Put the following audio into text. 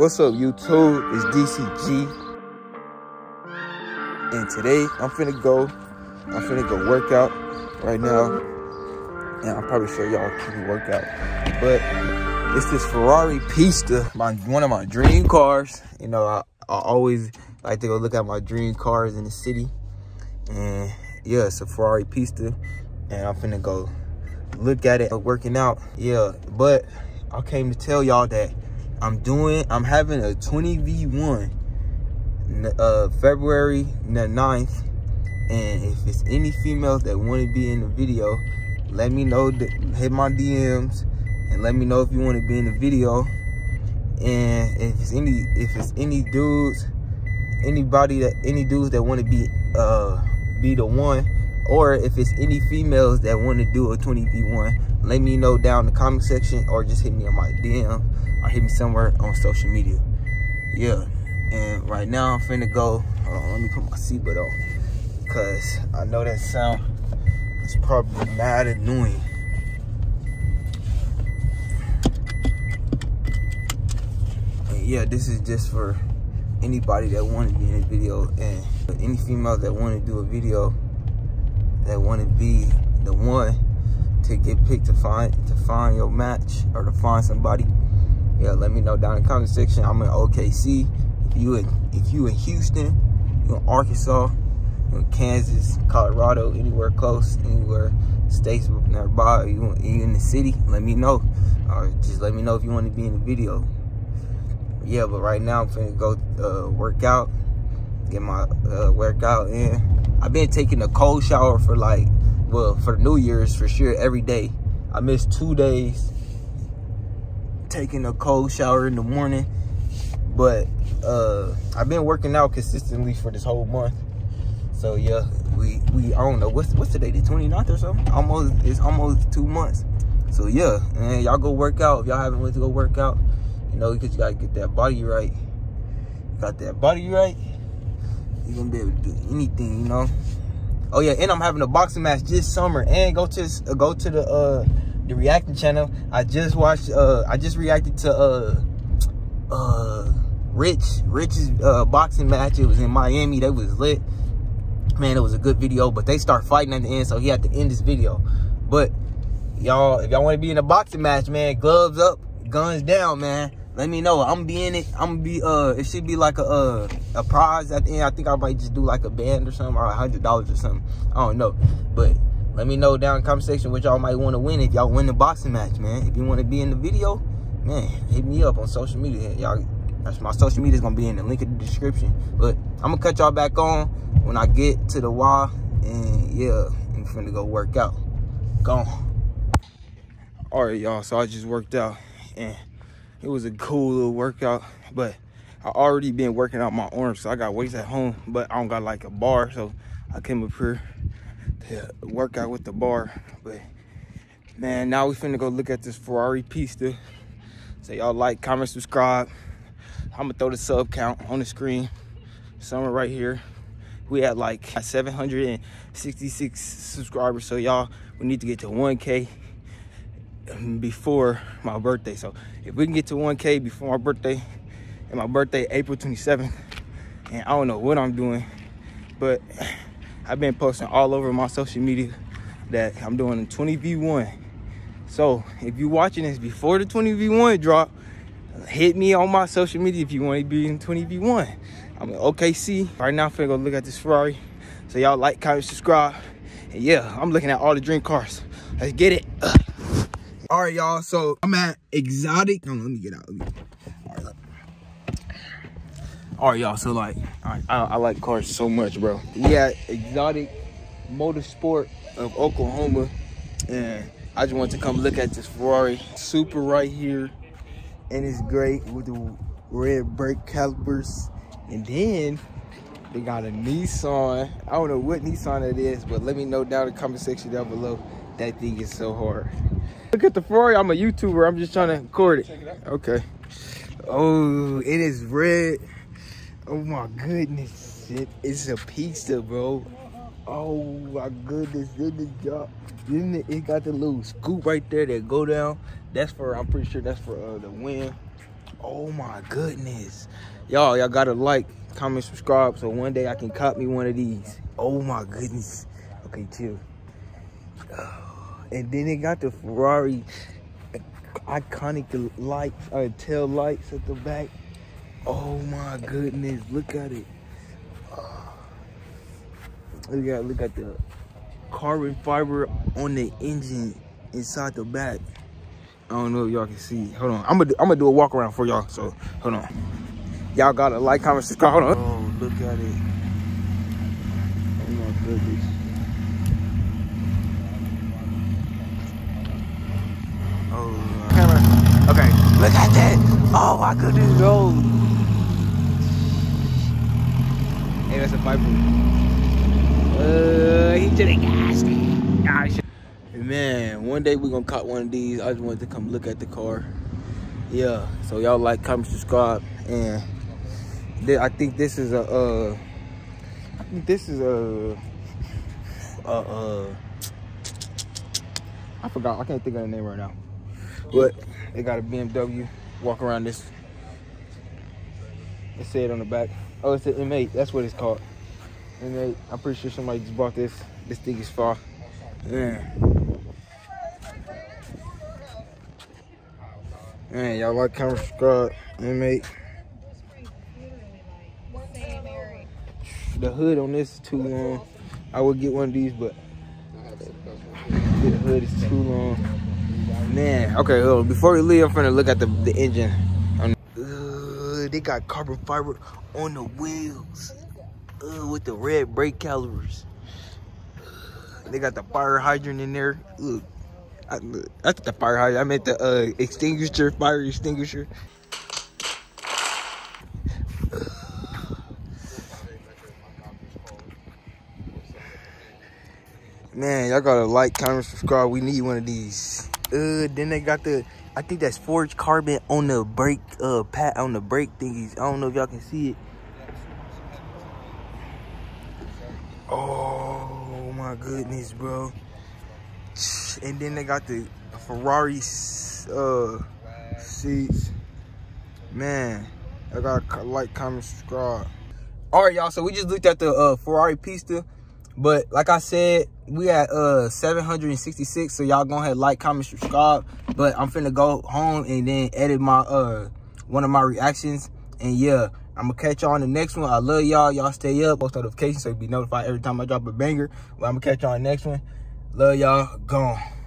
What's up, YouTube? It's DCG. And today, I'm finna go, I'm finna go work out right now. And I'll probably show y'all a workout. But it's this Ferrari Pista, my one of my dream cars. You know, I, I always like to go look at my dream cars in the city. And yeah, it's a Ferrari Pista. And I'm finna go look at it working out. Yeah, but I came to tell y'all that I'm doing, I'm having a 20V1 uh, February the 9th. And if it's any females that want to be in the video, let me know, hit my DMs and let me know if you want to be in the video. And if it's any, if it's any dudes, anybody that, any dudes that want to be, uh, be the one, or if it's any females that want to do a 20v1 let me know down in the comment section or just hit me on my dm or hit me somewhere on social media. Yeah and right now i'm finna go hold on let me put my seatbelt on because i know that sound is probably mad annoying. And yeah this is just for anybody that want to be in a video and any female that want to do a video that want to be the one to get picked to find to find your match or to find somebody yeah let me know down in the comment section. I'm in okc if you in if you in houston you in arkansas you in kansas colorado anywhere close anywhere states nearby you, you in the city let me know. Or just let me know if you want to be in the video. Yeah but right now i'm gonna go uh, work out get my uh, workout in I've been taking a cold shower for like, well, for New Year's for sure every day. I missed two days taking a cold shower in the morning. But uh, I've been working out consistently for this whole month. So yeah, we we I don't know what's what's today, the 29th or something? Almost it's almost two months. So yeah, and y'all go work out if y'all haven't went to go work out. You know, because you gotta get that body right. Got that body right you're gonna be able to do anything, you know. Oh yeah, and I'm having a boxing match this summer. And go to uh, go to the uh the reacting channel. I just watched uh I just reacted to uh uh Rich Rich's uh boxing match. It was in Miami. That was lit. Man, it was a good video, but they start fighting at the end, so he had to end this video. But y'all, if y'all want to be in a boxing match, man, gloves up, guns down, man let me know. I'm be in it. I'm be uh it should be like a uh a prize at the end. I think I might just do like a band or something or a hundred dollars or something. I don't know. But let me know down in the comment section what y'all might want to win if y'all win the boxing match, man. If you want to be in the video, man, hit me up on social media. Y'all that's my social media is gonna be in the link in the description. But I'm gonna cut y'all back on when I get to the wall and yeah, I'm finna go work out. Gone. All right, y'all. So I just worked out and it was a cool little workout but i already been working out my arms so i got weights at home but i don't got like a bar so i came up here to work out with the bar but man now we finna go look at this ferrari pista. So y'all like comment subscribe. I'm gonna throw the sub count on the screen. Somewhere right here. We had like 766 subscribers so y'all we need to get to 1k before my birthday. So if we can get to 1K before my birthday, and my birthday April 27th, and I don't know what I'm doing, but I've been posting all over my social media that I'm doing a 20v1. So if you're watching this before the 20v1 drop, hit me on my social media if you want to be in 20v1. I'm in OKC. Right now, I'm finna go look at this Ferrari. So y'all like, comment, subscribe. And yeah, I'm looking at all the dream cars. Let's get it. Ugh. All right, y'all. So I'm at Exotic. No, let me get out. Me... All right, all right, y'all. So like, I, I like cars so much, bro. Yeah, Exotic Motorsport of Oklahoma, and I just want to come look at this Ferrari Super right here, and it's great with the red brake calipers, and then they got a Nissan. I don't know what Nissan it is, but let me know down in the comment section down below. That thing is so hard. Look at the Ferrari. I'm a YouTuber. I'm just trying to record it. it okay. Oh, it is red. Oh my goodness. It is a Pista, bro. Oh my goodness. Then the job. Then it, got the little scoop right there that go down. That's for, I'm pretty sure that's for uh, the wind. Oh my goodness. Y'all, y'all gotta like, comment, subscribe so one day I can cop me one of these. Oh my goodness. Okay, chill. And then they got the Ferrari iconic lights, uh, tail lights at the back. Oh my goodness, look at it. Look at look at the carbon fiber on the engine inside the back. I don't know if y'all can see. Hold on. I'm gonna I'm gonna do a walk around for y'all. So hold on. Y'all gotta like, comment, subscribe. Hold on. Oh, look at it. Oh my goodness. Oh, camera. Okay, look at that. Oh my goodness, no. Hey, that's a Viper. Uh, he the gas. Gosh. Man, one day we're gonna cop one of these. I just wanted to come look at the car. Yeah, so y'all like, comment, subscribe, and I think this is a, uh, I think this is a, uh, uh, I forgot, I can't think of the name right now. But they got a BMW, walk around this. It said on the back. Oh, it's an M8, that's what it's called. M8, I'm pretty sure somebody just bought this. This thing is far. Yeah. Man, y'all like, comment, subscribe, M8. The hood on this is too long. I would get one of these, but the hood is too long. Man, okay, on. before we leave, I'm finna look at the, the engine. Uh, they got carbon fiber on the wheels uh, with the red brake calipers. They got the fire hydrant in there. I, that's the fire hydrant. I meant the uh, extinguisher, fire extinguisher. Man, y'all gotta like, comment, subscribe. We need one of these. Uh, then they got the, I think that's forged carbon on the brake, uh, pat on the brake thingies. I don't know if y'all can see it. Oh my goodness, bro. And then they got the Ferrari uh, seats. Man, I gotta like, comment, subscribe. All right, y'all. So we just looked at the uh, Ferrari Pista. But like I said, we at uh 766. So y'all go ahead, like, comment, subscribe. But I'm finna go home and then edit my uh one of my reactions. And yeah, I'm gonna catch y'all on the next one. I love y'all. Y'all stay up, post notifications so you be notified every time I drop a banger. Well, I'm gonna catch y'all on the next one. Love y'all. Gone.